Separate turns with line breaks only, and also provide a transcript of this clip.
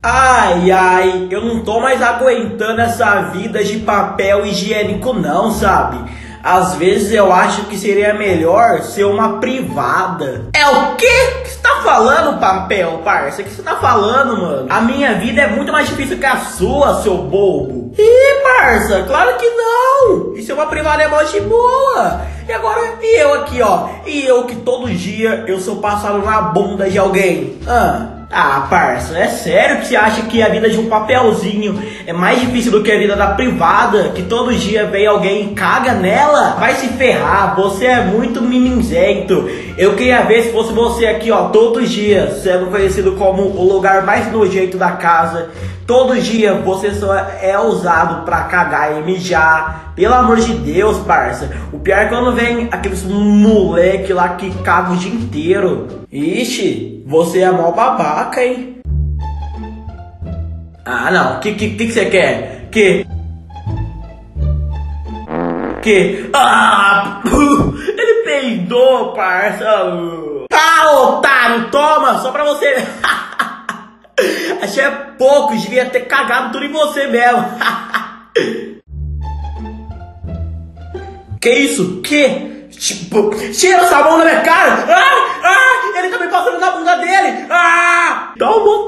Ai, ai, eu não tô mais aguentando essa vida de papel higiênico não, sabe? Às vezes eu acho que seria melhor ser uma privada. É o quê? Que você tá falando, papel, parça? O que você tá falando, mano? A minha vida é muito mais difícil que a sua, seu bobo. Ih, parça, claro que não. Isso é uma privada é mó de boa. E agora, e eu aqui, ó. E eu que todo dia eu sou passado na bunda de alguém. Ah. Ah, parça, é sério que você acha que a vida de um papelzinho é mais difícil do que a vida da privada? Que todo dia vem alguém e caga nela? Vai se ferrar, você é muito mimizento. Eu queria ver se fosse você aqui, ó, todos os dias, sendo conhecido como o lugar mais nojento da casa. Todo dia você só é usado pra cagar e mijar. Pelo amor de Deus, parça. O pior é quando vem aqueles moleque lá que caga o dia inteiro. Ixi, você é mó babaca, hein? Ah, não. O que, que, que você quer? Que? Que? Ah! Ele peidou, parça. Ah, otário, toma! Só pra você. Achei pouco, devia ter cagado tudo em você mesmo. que isso? Que? Tipo, tira essa mão da minha cara! y'all